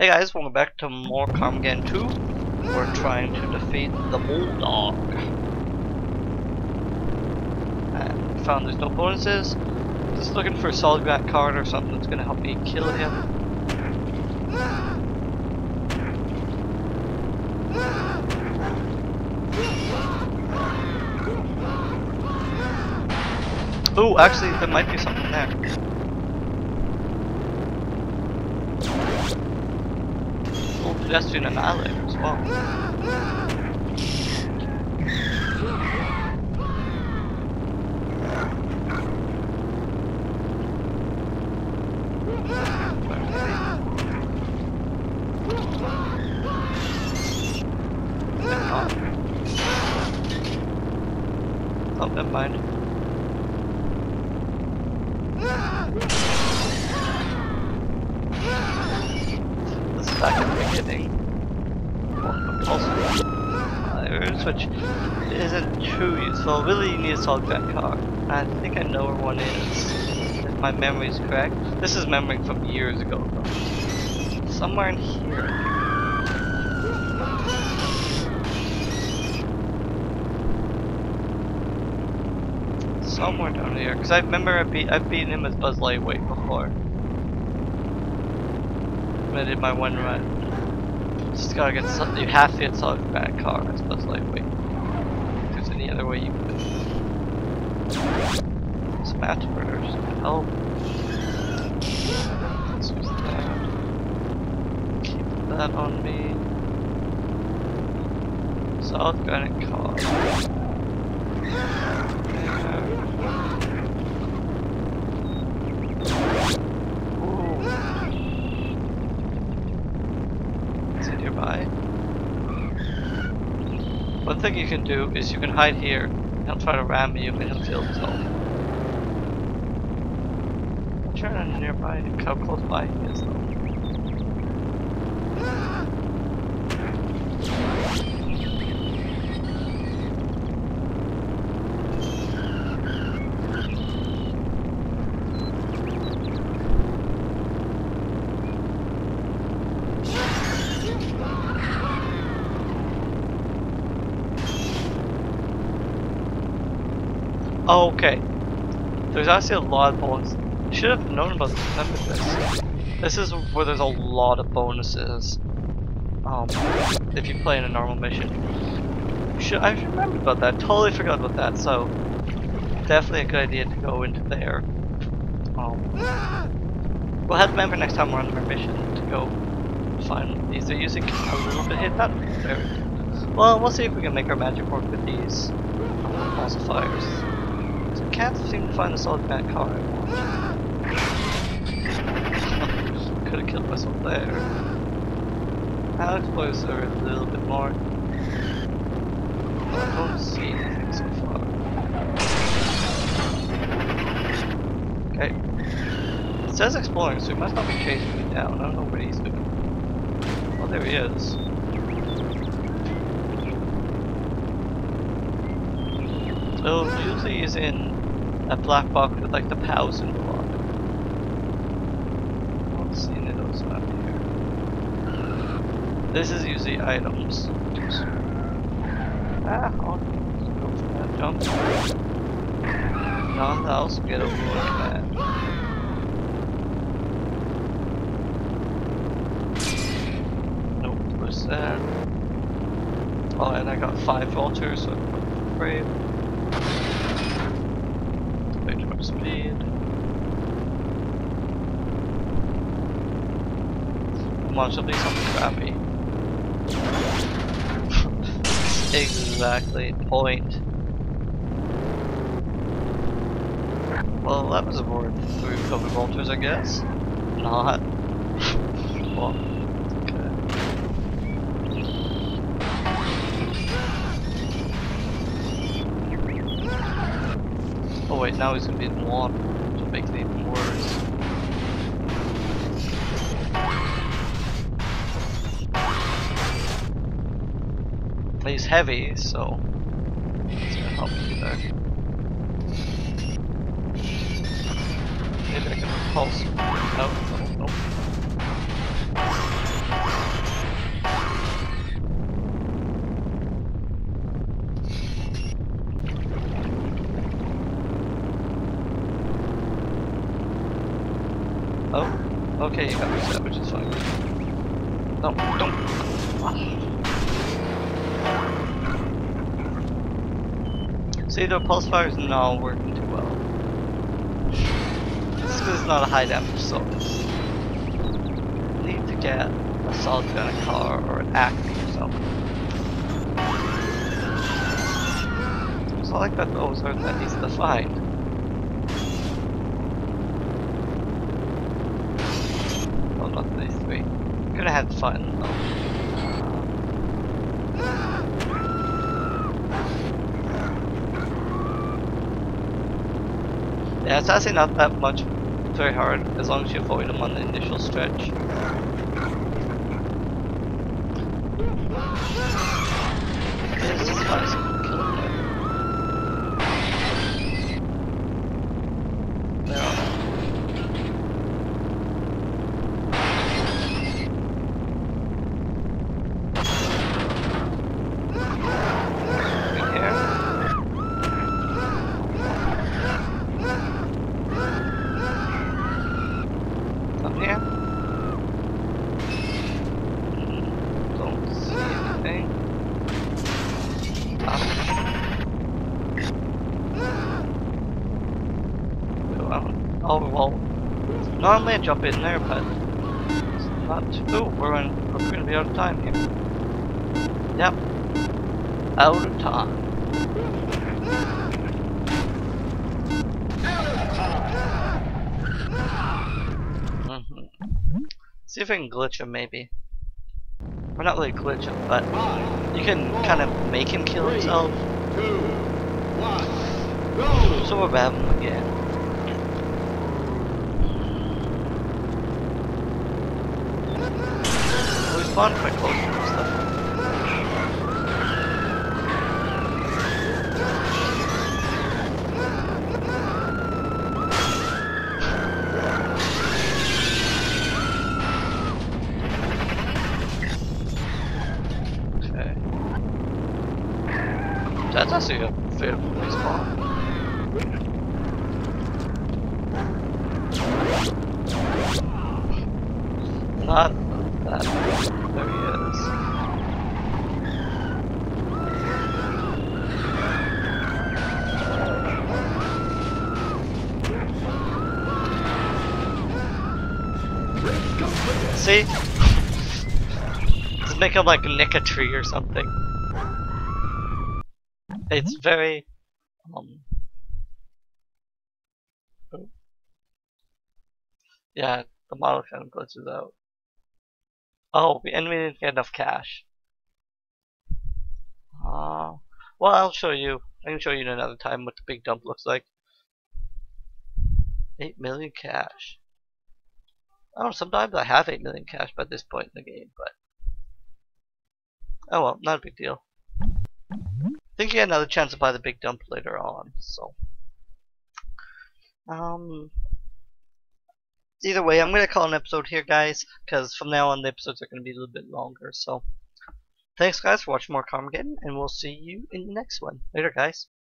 Hey guys, welcome back to more Carmageddon 2. We're trying to defeat the Bulldog. Found there's no bonuses. Just looking for a solid granite card or something that's gonna help me kill him. Oh, actually, there might be something there. Oh, pedestrian annihilator as well. Oh, never mind. Also, uh, which isn't too useful. Really, you need to solid that card. I think I know where one is. If my memory is correct. This is memory from years ago. Somewhere in here. Somewhere down here, because I remember I beat I've beaten him as Buzz Lightweight before. I did my one run. Just gotta get something. You have to get solid granite card as Buzz Lightweight. If there's any other way you could. Smash burners. Help. Keep that on me. Granite card. Is it nearby? One thing you can do is you can hide here. He'll try to ram you, but he'll kill himself. I'm nearby how close by he is though. Okay. There's actually a lot of bonuses. Should have known about this. Remember this. Is where there's a lot of bonuses. Um, if you play in a normal mission. Should I should remember about that. Totally forgot about that. So definitely a good idea to go into there. Um, we'll have to remember next time we're on our mission to go find these. They're using a little bit hit that there. Well, we'll see if we can make our magic work with these um, I can't seem to find the solid I want. Could have killed myself there. I'll explore a little bit more. I don't see anything so far. Okay. It says exploring, so he must not be chasing me down. I don't know what he's doing. Oh, there he is. So usually is in a black box with like the POW in the it. I any of those around here. This is usually items. Ah, I'll go for that jump. Not the house, get over like that. That? Oh, and I got five vultures, so I'm afraid. Much speed. Come on, something something crappy. exactly, point. Well, that was aboard three cover vultures, I guess. Not. well, Oh wait, now he's gonna be in water, which will make it even worse. Plays heavy, so it's gonna help me there. Maybe I can repulse. Okay, you got reset, which is fine. No, don't. See, the pulse fire is not working too well. It's because it's not a high damage source. Need to get a solid gun, a car, or an acme or something. So I like that those are that needs to find. Not these three. Could have had fun though. Yeah, it's actually not that much very hard as long as you avoid them on the initial stretch. It's just nice killing them. They're on it. Right here. Up here? Mm, Don't see anything. Up. Well, Oh well. Normally I jump in there, but it's not. Ooh, we're in. We're gonna be out of time here. Yep. Out of time. Mm-hmm. See if I can glitch him, maybe. Or not really glitch him, but you can kind of make him kill himself. So we'll grab him again. Spawned quite close to stuff. That's actually a favorable respawn. Not that. There he is. See? Just make him like nick a tree or something. It's very um. Yeah, the model kind of glitches out. Oh, and we didn't get enough cash. Uh, well, I'll show you. I can show you another time what the big dump looks like. 8 million cash. Oh, sometimes I have 8 million cash by this point in the game, but. Oh well, not a big deal. I think you get another chance to buy the big dump later on, so. Um. Either way, I'm going to call an episode here, guys, because from now on the episodes are going to be a little bit longer, so. Thanks, guys, for watching more Carmageddon, and we'll see you in the next one. Later, guys.